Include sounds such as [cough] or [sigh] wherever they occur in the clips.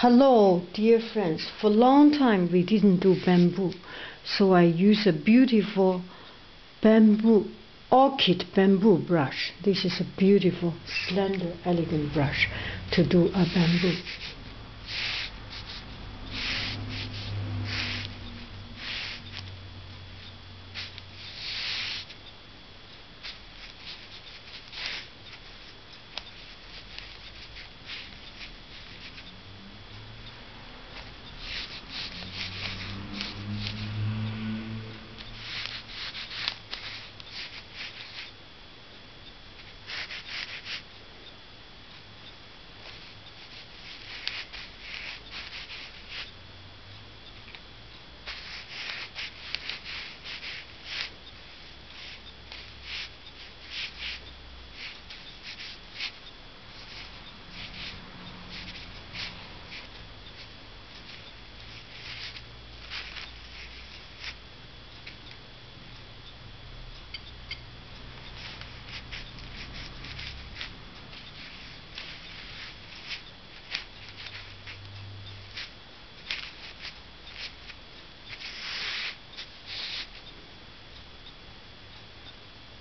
Hello, dear friends. For a long time we didn't do bamboo, so I use a beautiful bamboo, orchid bamboo brush. This is a beautiful, slender, elegant brush to do a bamboo.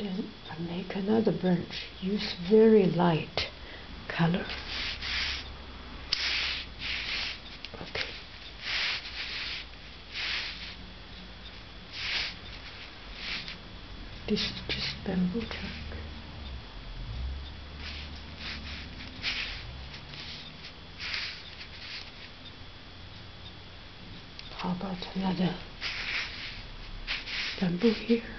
Then I make another branch. Use very light color. Okay. This is just bamboo trunk. How about another bamboo here? Yes.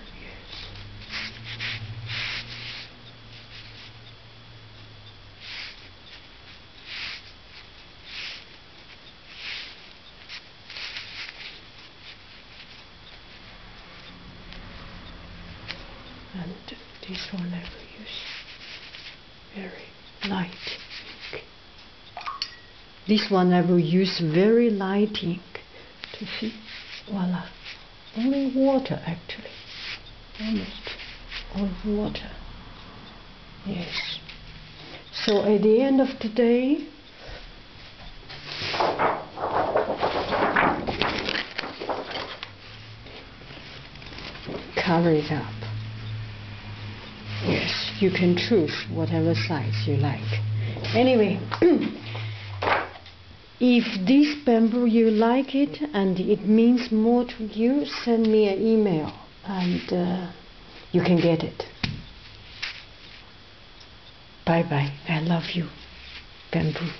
And this one I will use very light ink. This one I will use very light ink to see. Voila. Only water actually. Almost all water. Yes. So at the end of the day, cover it up. Yes, you can choose whatever size you like. Anyway, [clears throat] if this bamboo you like it and it means more to you, send me an email and uh, you can get it. Bye bye. I love you, bamboo.